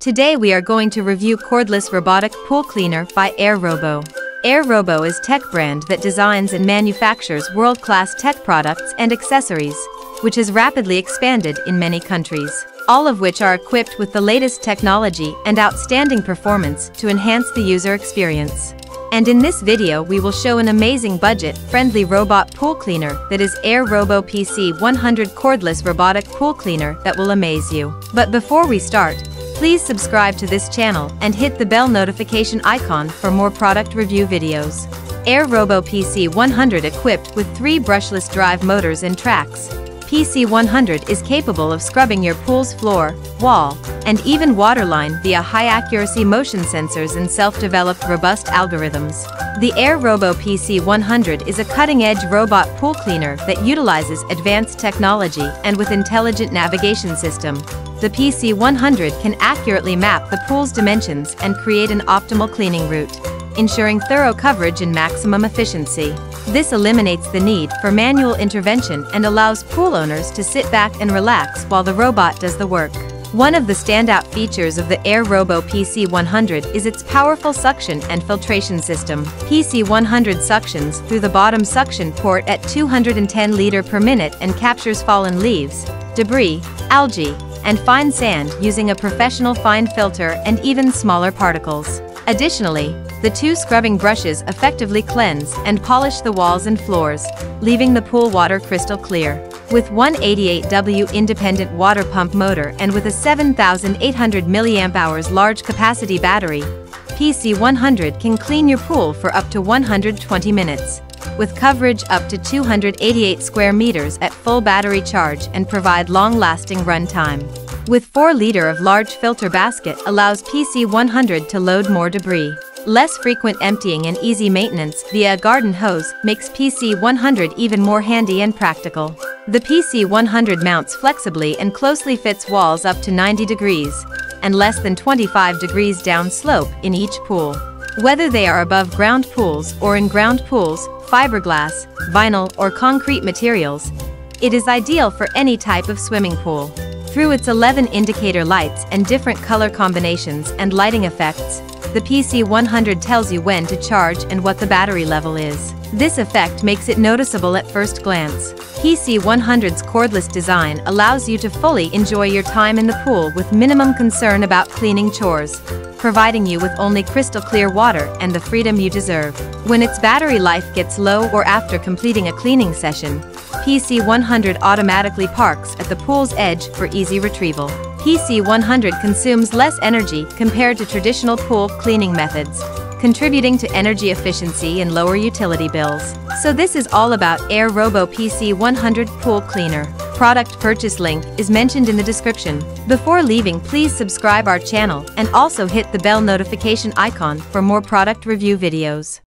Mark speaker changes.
Speaker 1: Today we are going to review cordless robotic pool cleaner by AirRobo. AirRobo is tech brand that designs and manufactures world-class tech products and accessories, which has rapidly expanded in many countries, all of which are equipped with the latest technology and outstanding performance to enhance the user experience. And in this video we will show an amazing budget-friendly robot pool cleaner that is AirRobo PC 100 cordless robotic pool cleaner that will amaze you. But before we start, please subscribe to this channel and hit the bell notification icon for more product review videos. AirRobo PC 100 equipped with three brushless drive motors and tracks, PC100 is capable of scrubbing your pool's floor, wall, and even waterline via high-accuracy motion sensors and self-developed robust algorithms. The AirRobo PC100 is a cutting-edge robot pool cleaner that utilizes advanced technology and with intelligent navigation system. The PC100 can accurately map the pool's dimensions and create an optimal cleaning route, ensuring thorough coverage and maximum efficiency. This eliminates the need for manual intervention and allows pool owners to sit back and relax while the robot does the work. One of the standout features of the AirRobo PC100 is its powerful suction and filtration system. PC100 suctions through the bottom suction port at 210 liter per minute and captures fallen leaves, debris, algae, and fine sand using a professional fine filter and even smaller particles. Additionally, the two scrubbing brushes effectively cleanse and polish the walls and floors, leaving the pool water crystal clear. With 188W independent water pump motor and with a 7,800 mAh large capacity battery, PC100 can clean your pool for up to 120 minutes, with coverage up to 288 square meters at full battery charge and provide long-lasting run time with 4 liter of large filter basket allows PC100 to load more debris. Less frequent emptying and easy maintenance via a garden hose makes PC100 even more handy and practical. The PC100 mounts flexibly and closely fits walls up to 90 degrees and less than 25 degrees down slope in each pool. Whether they are above ground pools or in ground pools, fiberglass, vinyl or concrete materials, it is ideal for any type of swimming pool. Through its 11 indicator lights and different color combinations and lighting effects, the PC100 tells you when to charge and what the battery level is. This effect makes it noticeable at first glance. PC100's cordless design allows you to fully enjoy your time in the pool with minimum concern about cleaning chores, providing you with only crystal clear water and the freedom you deserve. When its battery life gets low or after completing a cleaning session, PC100 automatically parks at the pool's edge for easy retrieval. PC100 consumes less energy compared to traditional pool cleaning methods, contributing to energy efficiency and lower utility bills. So this is all about AirRobo PC100 Pool Cleaner. Product purchase link is mentioned in the description. Before leaving please subscribe our channel and also hit the bell notification icon for more product review videos.